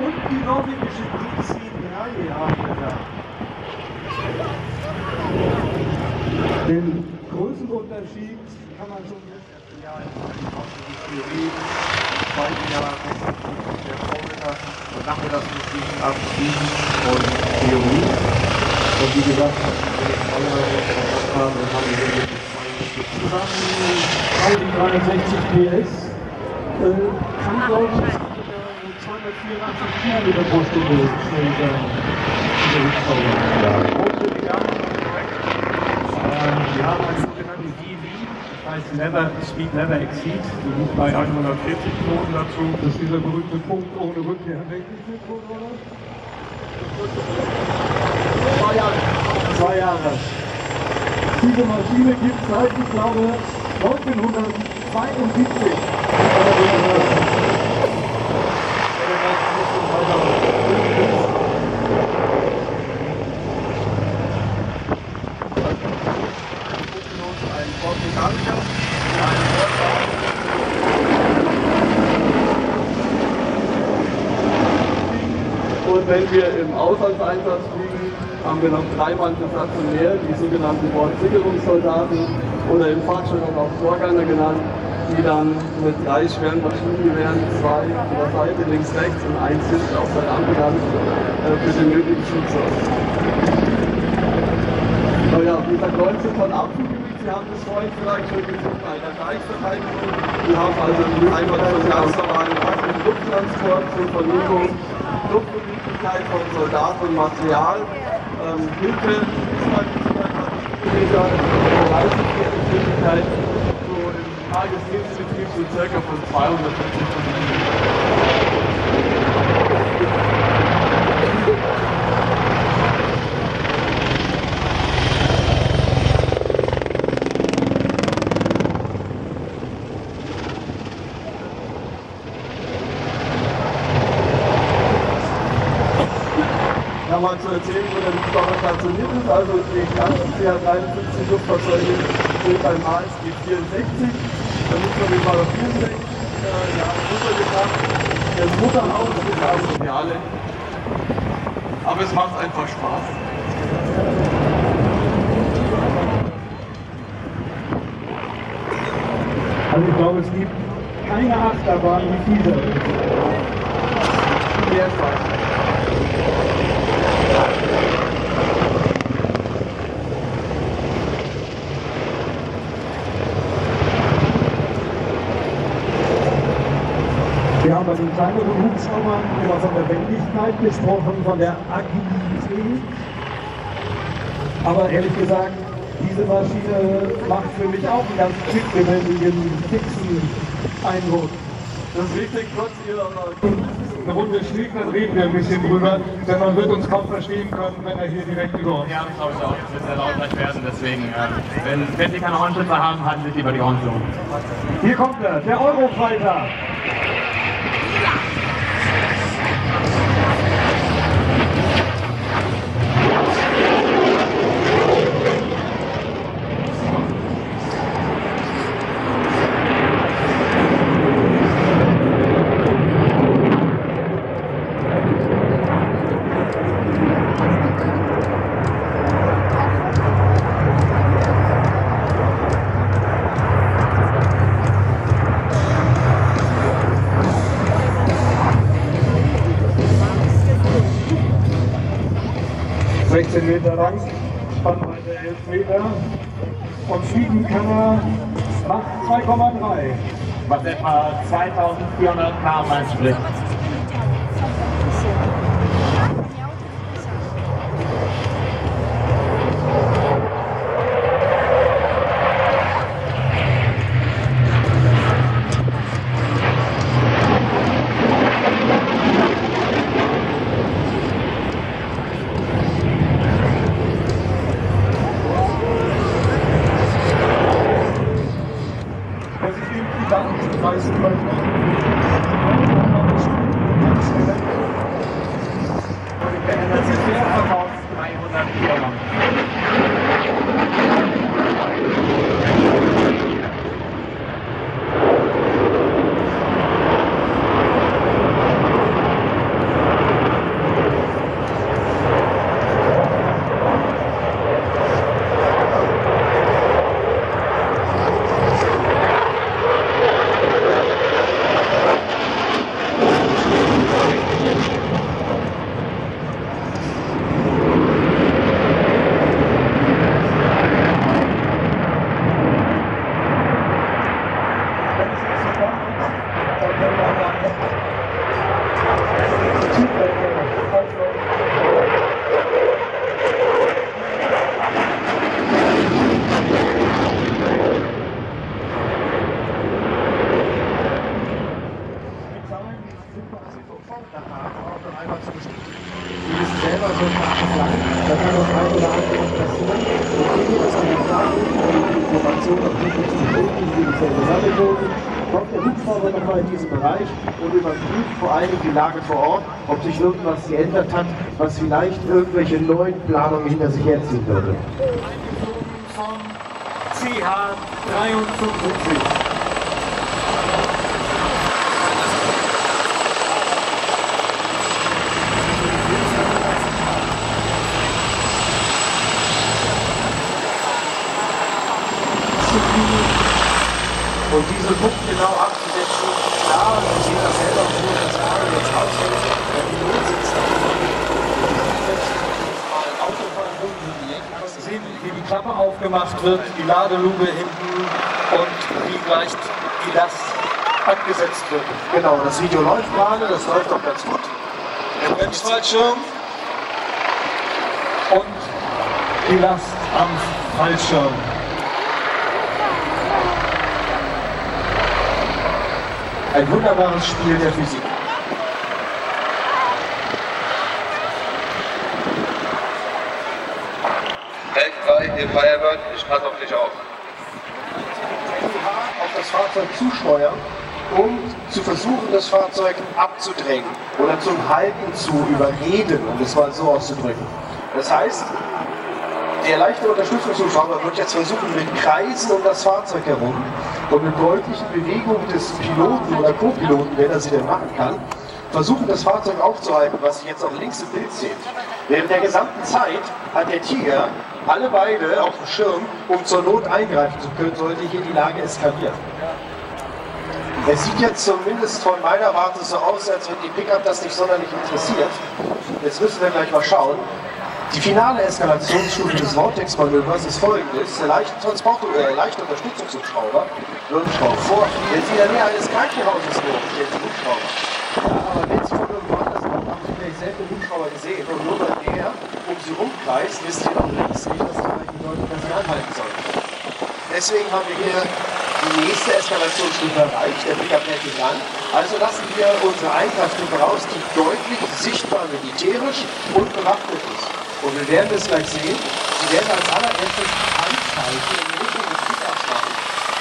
Und die norwegische Kriegslinie haben wir da. Den Größenunterschied kann man schon ersten Jahr in der Theorie, im zweiten Jahr der Vormittag und Nachmittagsmusik abschließen und Theorie. Und wie gesagt, wir haben wir zusammen 360 PS äh, kann glaube ich 284 Kilometer pro Stunde schnell sein. Ja. Wir haben eine sogenannte DV, das heißt Never Speed Never Exceed, die liegt bei 140 Knoten dazu. Das ist dieser berühmte Punkt ohne Rückkehr. Zwei Jahre. Zwei Jahre. Diese Maschine gibt es seit, ich glaube, 1972. Und wenn wir im Auslandseinsatz fliegen, haben wir noch dreimal stationär, die sogenannten Bordsicherungssoldaten oder im Fachjargon auch Vorganger genannt, die dann mit drei schweren Maschinengewehren, zwei an der Seite, links, rechts und eins hinten auf der dann äh, für den nötigen Schutz sorgen. Naja, wie gesagt, 19 Tonnen Abfluggebiet, Sie haben das vorhin vielleicht schon gesehen bei der Reichsverteidigung. Wir haben also einmal zum ganz normalen Lufttransport, zur Verlegung, Luftbeweglichkeit von Soldaten und Material, ähm, Hilfe, Kilometer, Reisetätigkeit, so im Tagesdienstbetrieb so circa von 250 Stunden. nochmal zu erzählen, wo der Luftwaffe stationiert ist. Also die ganzen CH-53 Luftfahrzeuge sind beim HSG 64, dann ist man den Bauer 64 äh, Jahre runtergebracht. Das Mutterhaus ist aus Filiale. Aber es macht einfach Spaß. Also ich glaube, es gibt keine Achterbahn, die dieser ist. Mehrfach. Wir haben bei den kleineren Hubschraubern immer von der Wendigkeit gesprochen, von der Agilität. Aber ehrlich gesagt, diese Maschine macht für mich auch einen ganz quicklebendigen, fixen Eindruck. Das ist wichtig, trotz ihrer Eine Runde dann reden wir ein bisschen drüber, denn man wird uns kaum verstehen können, wenn er hier direkt über uns Ja, das glaube ich auch. Jetzt wird sehr laut gleich werden, deswegen, äh, wenn, wenn Sie keine Ohrenschützer haben, halten Sie lieber die Ohren zu. Hier kommt er, der Eurofighter. Meter lang, Spannweite 11 Meter und fliegen kann er Mach 2,3. Was etwa 2400 km entspricht. einmal zu bestätigen. Sie wissen selber, so ein Tag da kann das eine oder andere passieren. Und viele ist die Informationen auf die Instituten, die bisher gesammelt wurden. Kommt der Hubschrauber nochmal in diesen Bereich und überprüft vor allem die Lage vor Ort, ob sich irgendwas geändert hat, was vielleicht irgendwelche neuen Planungen hinter sich herziehen würde. Einführung von CH 53. aufgemacht wird, die Ladeluke hinten und wie gleich die Last abgesetzt wird. Genau, das Video läuft gerade, das läuft auch ganz gut. Der Bremsfallschirm und die Last am Fallschirm. Ein wunderbares Spiel der Physik. Feld 3, hier Firebird, ich passe auf dich auf. auf das Fahrzeug zusteuern, um zu versuchen, das Fahrzeug abzudrängen oder zum Halten zu überreden, um es mal so auszudrücken. Das heißt, der leichte Unterstützungszuschauer wird jetzt versuchen, mit Kreisen um das Fahrzeug herum und mit deutlichen Bewegungen des Piloten oder Co-Piloten, wenn er sie denn machen kann, versuchen, das Fahrzeug aufzuhalten, was Sie jetzt auch links im Bild sehen. Während der gesamten Zeit hat der Tiger alle beide auf dem Schirm, um zur Not eingreifen zu können, sollte hier die Lage eskalieren. Es sieht jetzt zumindest von meiner Warte so aus, als wenn die Pickup das nicht sonderlich interessiert. Jetzt müssen wir gleich mal schauen. Die finale Eskalationsstufe des Vortex-Manövers ist folgendes. Der leichte, Transport, äh, leichte Unterstützungshubschrauber wird vor. Wenn Sie in der Nähe eines Krankenhauses wohnen, stellen Sie Hubschrauber. Aber wenn Sie von irgendwo anders kommen, haben Sie vielleicht selten Hubschrauber gesehen. Und nur weil der um Sie rumkreist, wisst ihr doch längst nicht, dass Sie eigentlich Leute, dass Sie anhalten sollen. Deswegen haben wir hier die nächste Eskalationsstufe erreicht. Der Pickup hält sich an. Also lassen wir unsere Einsatzgruppe raus, die deutlich sichtbar militärisch und bewaffnet ist. Und wir werden es gleich sehen. Sie werden als allererstes Anzeichen in Richtung des Pickups machen.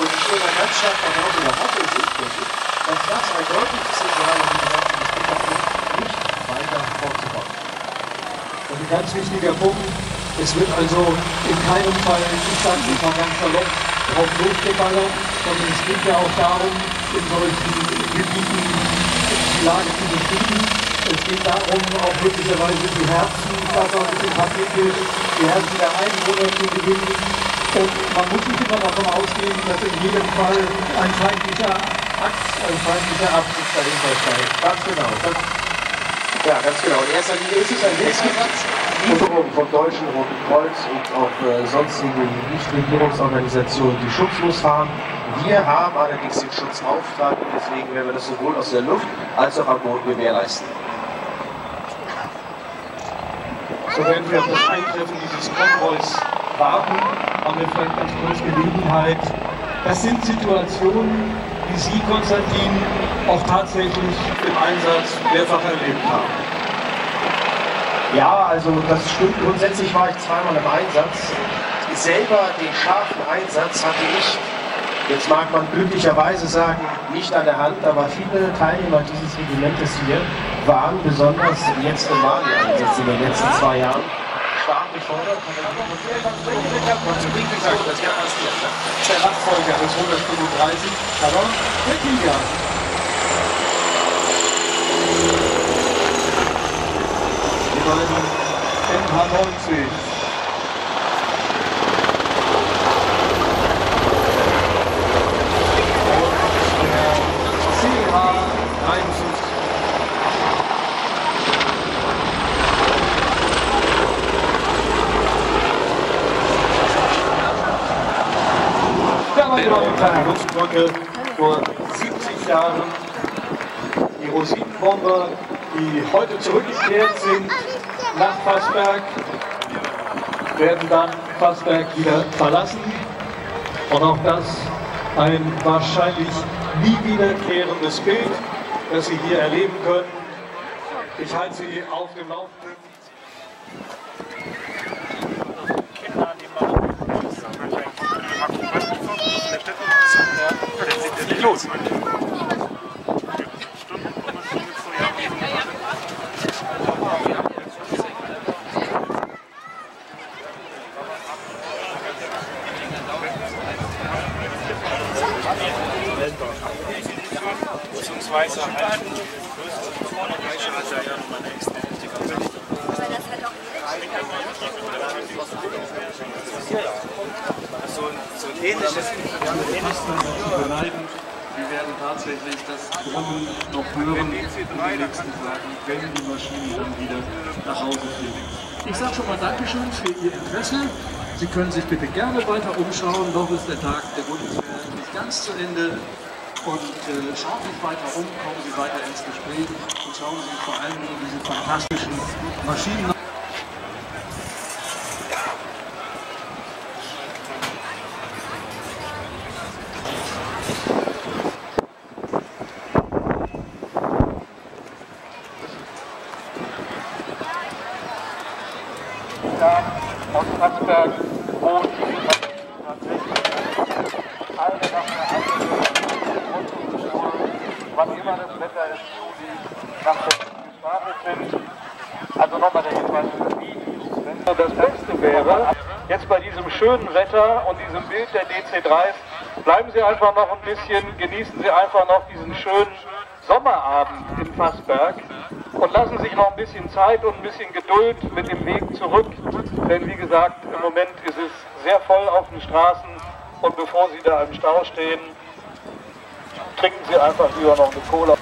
Und ich gehe mal ganz stark oder hoffe es entsprechend, dass das ein deutliches Signal an die ist, nicht weiter fortzufahren. Und ein ganz wichtiger Punkt, es wird also in keinem Fall, ich sage es mal ganz salopp, drauf losgeballert, sondern es geht ja auch darum, in solchen Gebieten die Lage zu bestimmen. Es geht darum, auch möglicherweise die Herzen, das war ein die Herzen der Einwohner zu gewinnen. Und man muss nicht immer davon ausgehen, dass in jedem Fall ein feindlicher ein feindlicher Absicht dahinter steht. Ganz genau. Das, ja, ganz genau. In erster Linie ist es ein Hilfseinsatz. Lieferung vom Deutschen Roten Kreuz und auch äh, sonstigen Nichtregierungsorganisationen, die schutzlos fahren. Wir haben allerdings den Schutzauftrag und deswegen werden wir das sowohl aus der Luft als auch am Boden gewährleisten. So werden wir auf das Eintreffen dieses Konvois warten, haben wir vielleicht ganz kurz Gelegenheit. Das sind Situationen, die Sie, Konstantin, auch tatsächlich im Einsatz mehrfach erlebt haben. Ja, also das stimmt. Grundsätzlich war ich zweimal im Einsatz. Selber den scharfen Einsatz hatte ich, jetzt mag man glücklicherweise sagen, nicht an der Hand, aber viele Teilnehmer dieses Regimentes hier waren besonders jetzt im Mali-Einsatz in den letzten zwei Jahren stark gefordert. Der Nachfolger des 135, Pardon, der Tiger. Die beiden MH90. CH53. Ja, meine Damen und Herren, Luftbrücke vor 70 Jahren. Die Rosinenbomber, die heute zurückgekehrt sind nach Fassberg, werden dann Fassberg wieder verlassen. Und auch das ein wahrscheinlich nie wiederkehrendes Bild, das Sie hier erleben können. Ich halte Sie auf dem Laufenden. Los. Ähnliches. Wir werden tatsächlich das Brummen noch hören in den nächsten Tagen, wenn die Maschinen dann wieder nach Hause fliegen. Ich sage schon mal Dankeschön für Ihr Interesse. Sie können sich bitte gerne weiter umschauen. Noch ist der Tag der Bundeswehr nicht ganz zu Ende. Und äh, schauen Sie sich weiter um, kommen Sie weiter ins Gespräch und schauen Sie sich vor allem diese fantastischen Maschinen tatsächlich eine nach der anderen wann immer das Wetter im Juli nach der gestartet sind. Also nochmal der Hinweis die, wenn das Beste wäre, jetzt bei diesem schönen Wetter und diesem Bild der DC3, bleiben Sie einfach noch ein bisschen, genießen Sie einfach noch diesen schönen Sommerabend in Fassberg und lassen sich noch ein bisschen Zeit und ein bisschen Geduld mit dem Weg zurück. Denn wie gesagt, im Moment ist es sehr voll auf den Straßen und bevor Sie da im Stau stehen, trinken Sie einfach lieber noch eine Cola.